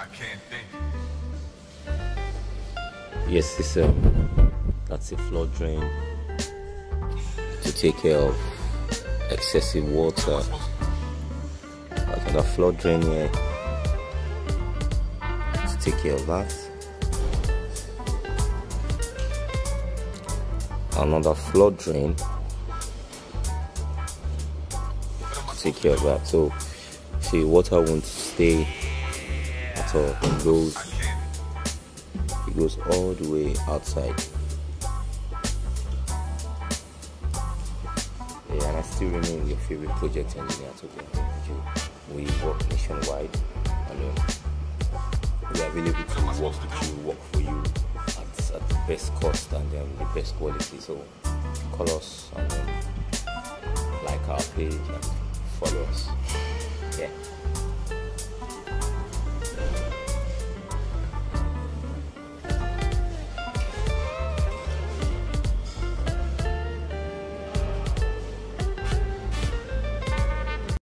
I can't think. Yes, um, that's a flood drain to take care of excessive water. Another flood drain here to take care of that. Another flood drain to take care of that. So, see, water won't stay all. It goes, it goes all the way outside. Yeah, and I still remain your favorite project engineer today. We work nationwide um, we are available to work with you, work for you at, at the best cost and um, the best quality. So call us and um, like our page and follow us. Yeah.